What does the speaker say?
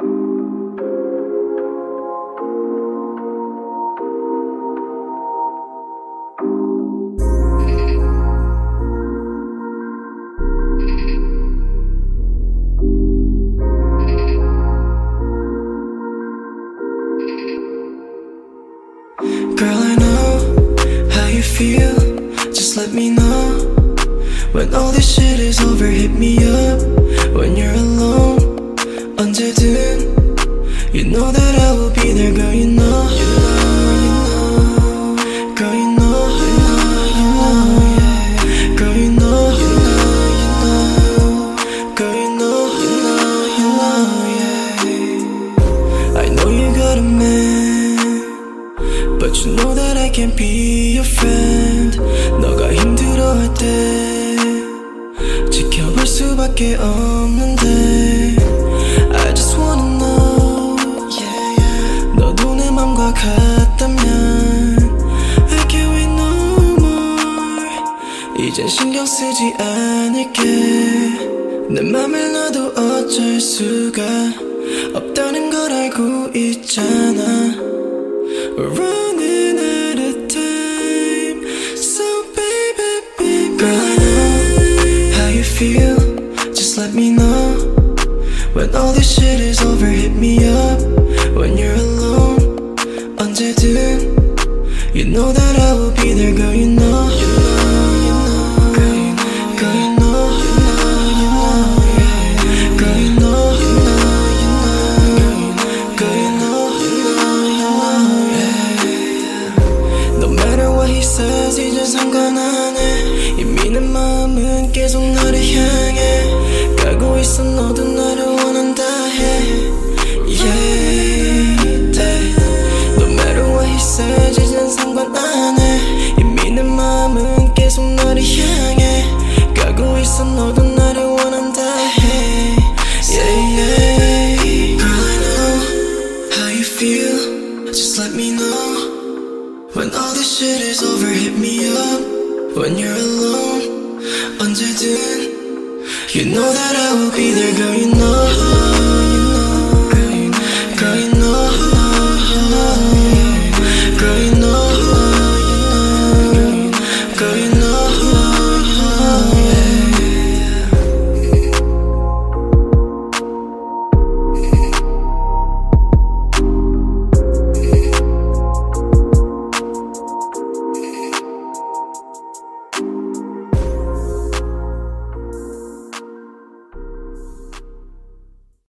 Girl, I know how you feel. Just let me know when all this shit is over. Hit me up when you're alone. know that I will be there girl you know But you know that I can be your friend 너가 힘들어할 때 지켜볼 수밖에 없는데 이젠 신경 쓰지 않을게 내 맘을 놔도 어쩔 수가 없다는 걸 알고 있잖아 We're running out of time So baby, baby Girl, I know how you feel Just let me know When all this shit is over, hit me up When you're alone 언제든 You know that I will be there, girl, Says, 이제 상관 안 해. 이미 내 마음은 계속 너를 향해 가고 있어 너도 나를 원한다 해. Yeah, he says, 이젠 상관 안 해. 이미 내 마음은 계속 너를 향해 가고 있어 너도 When all this shit is over, hit me up. When you're alone, under 10, you know that I will be there, girl, you know.